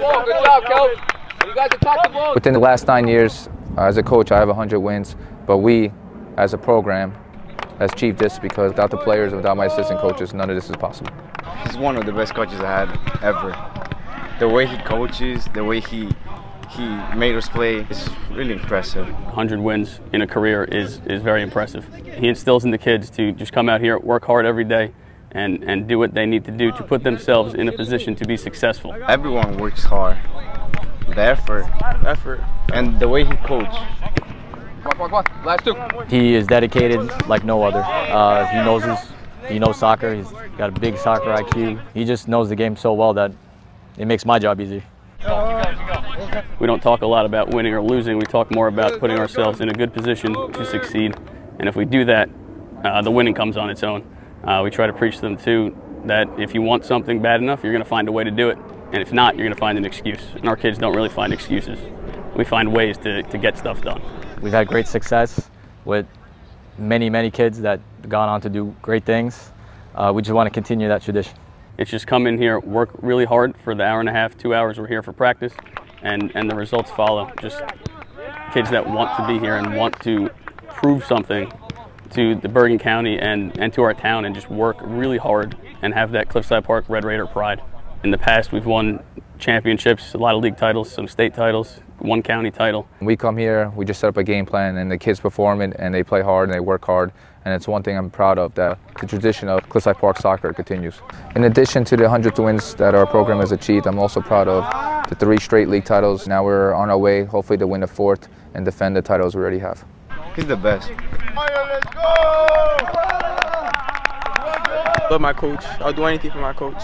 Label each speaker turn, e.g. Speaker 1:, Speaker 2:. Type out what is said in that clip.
Speaker 1: ball. Good job, Kelvin. You guys attack the ball.
Speaker 2: Within the last nine years, uh, as a coach, I have 100 wins, but we, as a program, has achieved this because without the players and without my assistant coaches, none of this is possible.
Speaker 3: He's one of the best coaches I had ever. The way he coaches, the way he he made us play is really impressive.
Speaker 4: 100 wins in a career is, is very impressive. He instills in the kids to just come out here, work hard every day, and, and do what they need to do to put themselves in a position to be successful.
Speaker 3: Everyone works hard. The effort, effort, and the way he coaches.
Speaker 1: Last two.
Speaker 5: He is dedicated like no other. Uh, he knows his, he knows soccer. He's got a big soccer IQ. He just knows the game so well that it makes my job easy.
Speaker 4: We don't talk a lot about winning or losing. We talk more about putting ourselves in a good position to succeed. And if we do that, uh, the winning comes on its own. Uh, we try to preach to them too that if you want something bad enough, you're going to find a way to do it. And if not, you're going to find an excuse. And our kids don't really find excuses. We find ways to, to get stuff done.
Speaker 5: We've had great success with many, many kids that gone on to do great things. Uh, we just want to continue that tradition.
Speaker 4: It's just come in here, work really hard for the hour and a half, two hours we're here for practice, and, and the results follow. Just kids that want to be here and want to prove something to the Bergen County and, and to our town and just work really hard and have that Cliffside Park Red Raider pride. In the past, we've won championships, a lot of league titles, some state titles, one county title.
Speaker 2: We come here, we just set up a game plan, and the kids perform it, and they play hard and they work hard. And it's one thing I'm proud of that the tradition of Cliffside Park soccer continues. In addition to the 100 wins that our program has achieved, I'm also proud of the three straight league titles. Now we're on our way, hopefully, to win the fourth and defend the titles we already have.
Speaker 3: He's the best.
Speaker 6: Love my coach. I'll do anything for my coach.